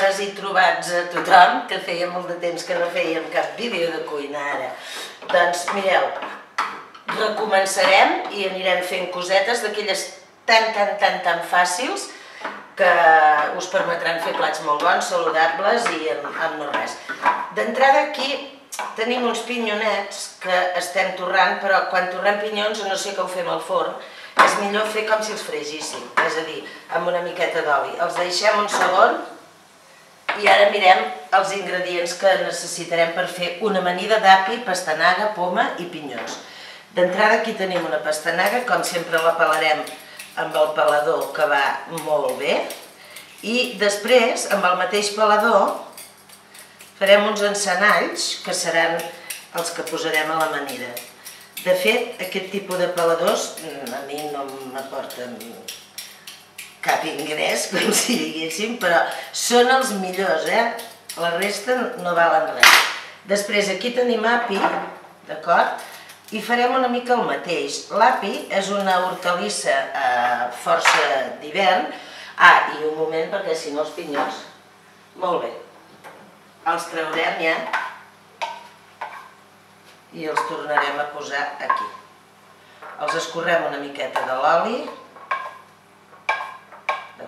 rases i trobats a tothom, que feia molt de temps que no fèiem cap vídeo de cuina ara. Doncs mireu, recomençarem i anirem fent cosetes d'aquelles tan, tan, tan, tan fàcils que us permetran fer plats molt bons, saludables i amb, amb no res. D'entrada aquí tenim uns pinyonets que estem torrant, però quan torrem pinyons, no sé que ho fem al forn, és millor fer com si els fregíssim, és a dir, amb una miqueta d'oli. Els deixem un segon i ara mirem els ingredients que necessitarem per fer una amanida d'api, pastanaga, poma i pinyons. D'entrada aquí tenim una pastanaga, com sempre la pelarem amb el pelador que va molt bé i després amb el mateix pelador farem uns encenalls que seran els que posarem a l'amanida. De fet, aquest tipus de peladors a mi no m'aporten cap ingrés, com si diguéssim, però són els millors, eh? La resta no valen res. Després aquí tenim api, d'acord? I farem una mica el mateix. L'api és una hortalissa eh, força d'hivern. Ah, i un moment, perquè si no els pinyons... Molt bé. Els traurem ja i els tornarem a posar aquí. Els escorrem una miqueta de l'oli,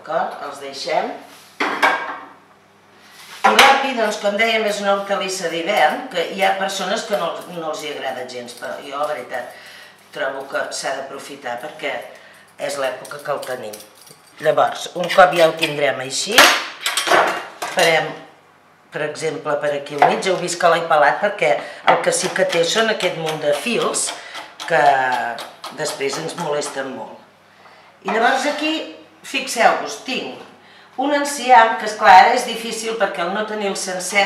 d'acord? Els deixem. I l'api, doncs, com dèiem, és una hortalissa d'hivern, que hi ha persones que no, no els hi agrada gens, però jo, la veritat, trobo que s'ha d'aprofitar perquè és l'època que el tenim. Llavors, un cop ja ho tindrem així, farem per exemple, per aquí al mig, heu vist que l'he pelat perquè el que sí que té són aquest munt de fils que després ens molesten molt. I llavors aquí, fixeu-vos, tinc un enciam, que és clar, ara és difícil perquè el no tenir el sencer,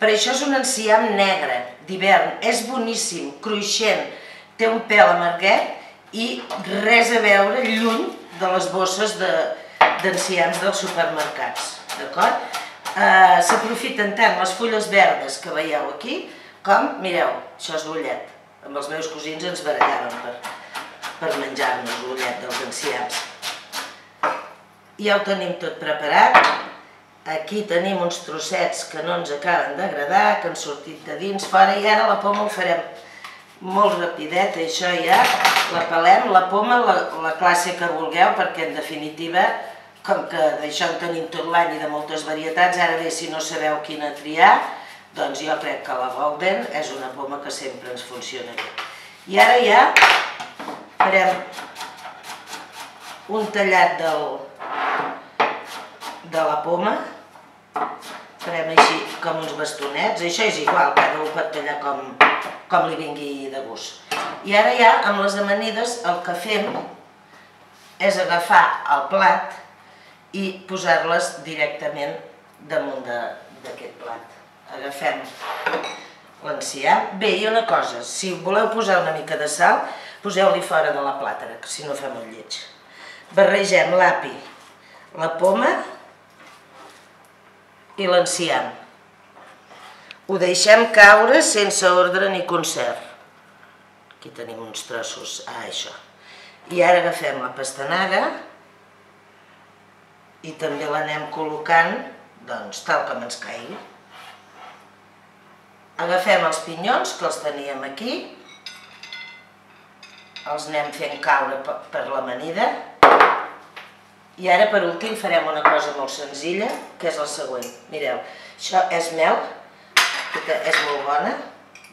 per això és un enciam negre, d'hivern, és boníssim, cruixent, té un pèl amarguet i res a veure lluny de les bosses d'enciams de, dels supermercats, d'acord? eh, s'aprofiten tant les fulles verdes que veieu aquí, com, mireu, això és l'ullet. Amb els meus cosins ens barallàvem per, per menjar-nos l'ullet dels enciams. Ja ho tenim tot preparat. Aquí tenim uns trossets que no ens acaben d'agradar, que han sortit de dins, fora, i ara la poma ho farem molt rapideta, això ja la pelem, la poma, la, la classe que vulgueu, perquè en definitiva com que d'això en tenim tot l'any i de moltes varietats, ara bé, si no sabeu quina triar, doncs jo crec que la Golden és una poma que sempre ens funciona bé. I ara ja farem un tallat del, de la poma, farem així com uns bastonets, això és igual, cada un pot tallar com, com li vingui de gust. I ara ja, amb les amanides, el que fem és agafar el plat i posar-les directament damunt d'aquest plat. Agafem l'enciam. Bé, i una cosa, si voleu posar una mica de sal, poseu-li fora de la plàtera, que si no fa molt lleig. Barregem l'api, la poma i l'enciam. Ho deixem caure sense ordre ni concert. Aquí tenim uns trossos, ah, això. I ara agafem la pastanaga, i també l'anem col·locant doncs, tal com ens caigui. Agafem els pinyons, que els teníem aquí, els anem fent caure per l'amanida, i ara per últim farem una cosa molt senzilla, que és la següent. Mireu, això és mel, que és molt bona,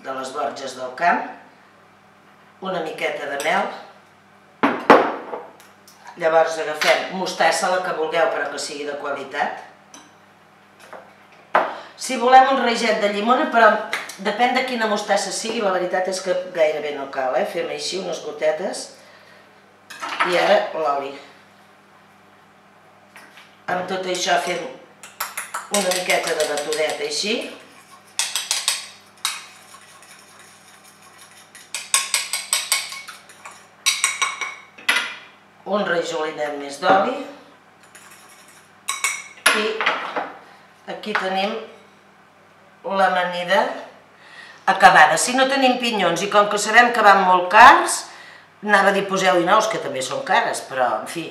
de les borges del camp, una miqueta de mel, Llavors agafem mostassa, la que vulgueu, però que sigui de qualitat. Si volem un reget de llimona, però depèn de quina mostassa sigui, la veritat és que gairebé no cal, eh? Fem així unes gotetes. I ara l'oli. Amb tot això fem una miqueta de batudeta així. un rajolinet més d'oli i aquí tenim l'amanida acabada. Si no tenim pinyons i com que sabem que van molt cars, anava a dir poseu-hi nous, que també són cares, però en fi,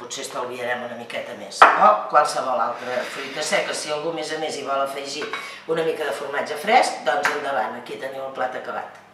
potser estalviarem una miqueta més. O qualsevol altra fruita seca. Si algú més a més hi vol afegir una mica de formatge fresc, doncs endavant, aquí teniu el plat acabat.